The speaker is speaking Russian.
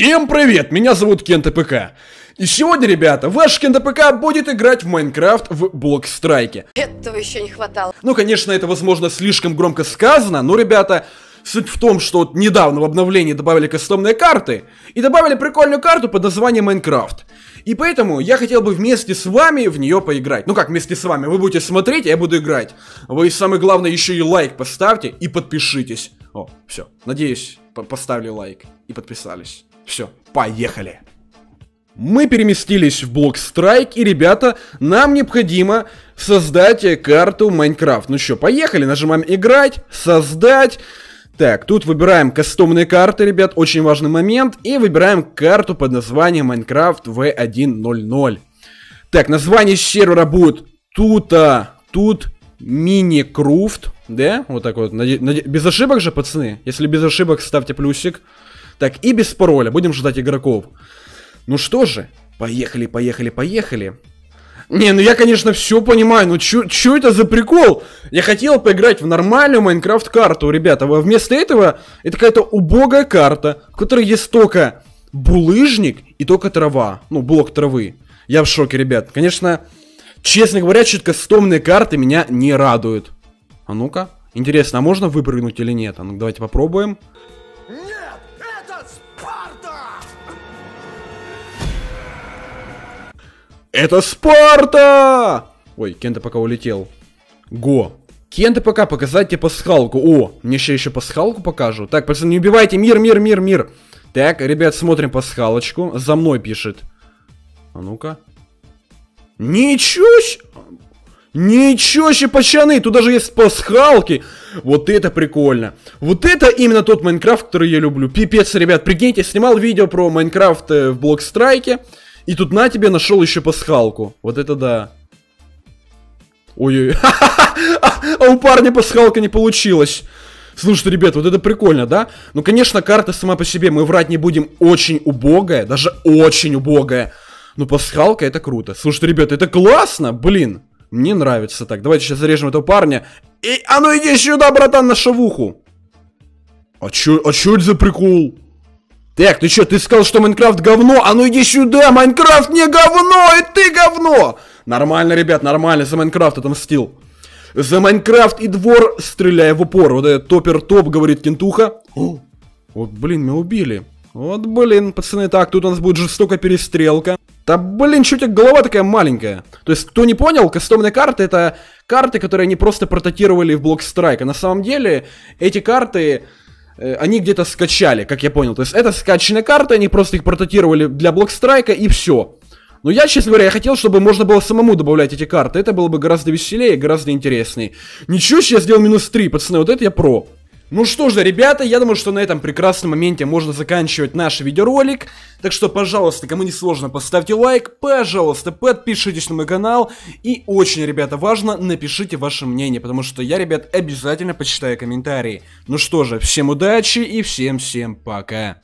Всем привет, меня зовут Кента ПК. И сегодня, ребята, ваш Кента ПК будет играть в Майнкрафт в Блокстрайке. Этого еще не хватало. Ну, конечно, это, возможно, слишком громко сказано, но, ребята, суть в том, что вот недавно в обновлении добавили кастомные карты и добавили прикольную карту под названием Майнкрафт. И поэтому я хотел бы вместе с вами в нее поиграть. Ну как вместе с вами? Вы будете смотреть, а я буду играть. Вы, самое главное, еще и лайк поставьте и подпишитесь. О, все. Надеюсь, по поставили лайк и подписались. Все, поехали. Мы переместились в блок Страйк, и, ребята, нам необходимо создать карту Майнкрафт. Ну что, поехали, нажимаем играть, создать. Так, тут выбираем кастомные карты, ребят, очень важный момент. И выбираем карту под названием Майнкрафт V1.0.0. Так, название сервера будет тута, тут мини-круфт, да? Вот так вот, без ошибок же, пацаны? Если без ошибок, ставьте плюсик. Так, и без пароля, будем ждать игроков. Ну что же, поехали, поехали, поехали. Не, ну я, конечно, все понимаю, но что это за прикол? Я хотел поиграть в нормальную Майнкрафт-карту, ребята, а вместо этого это какая-то убогая карта, в которой есть только булыжник и только трава, ну, блок травы. Я в шоке, ребят. Конечно, честно говоря, чуть кастомные карты меня не радуют. А ну-ка, интересно, а можно выпрыгнуть или нет? А ну давайте попробуем. Это Спарта! Ой, Кента ПК улетел. Го. Кента ПК показать тебе пасхалку. О, мне сейчас еще пасхалку покажу. Так, пацаны, не убивайте. Мир, мир, мир, мир. Так, ребят, смотрим пасхалочку. За мной пишет. А ну-ка. Ничего себе! Ничего себе, пацаны, тут даже есть пасхалки. Вот это прикольно. Вот это именно тот Майнкрафт, который я люблю. Пипец, ребят, прикиньте, снимал видео про Майнкрафт э, в Блокстрайке. И тут на тебе нашел еще пасхалку. Вот это да. Ой-ой. А у парня пасхалка не получилась. Слушайте, ребят, вот это прикольно, да? Ну, конечно, карта сама по себе, мы врать не будем, очень убогая, даже очень убогая. Но пасхалка это круто. Слушайте, ребят, это классно, блин. Мне нравится так. Давайте сейчас зарежем этого парня. И, а ну иди сюда, братан, на шавуху. А чё, а чё это за прикол? Так, ты что, ты сказал, что Майнкрафт говно? А ну иди сюда, Майнкрафт не говно, и ты говно! Нормально, ребят, нормально, за Майнкрафт отомстил. За Майнкрафт и двор стреляя в упор. Вот этот топер-топ, говорит Кентуха. О, вот, блин, мы убили. Вот, блин, пацаны, так, тут у нас будет жестокая перестрелка. Да, блин, что у тебя голова такая маленькая? То есть, кто не понял, кастомные карты это карты, которые они просто портировали в блок страйка. На самом деле, эти карты они где-то скачали, как я понял. То есть это скачанные карты, они просто их прототировали для блокстрайка и все. Но я, честно говоря, я хотел, чтобы можно было самому добавлять эти карты. Это было бы гораздо веселее, гораздо интереснее. Ничего, сейчас сделал минус 3, пацаны, вот это я про. Ну что же, ребята, я думаю, что на этом прекрасном моменте можно заканчивать наш видеоролик. Так что, пожалуйста, кому не сложно, поставьте лайк, пожалуйста, подпишитесь на мой канал. И очень, ребята, важно, напишите ваше мнение, потому что я, ребят, обязательно почитаю комментарии. Ну что же, всем удачи и всем-всем пока.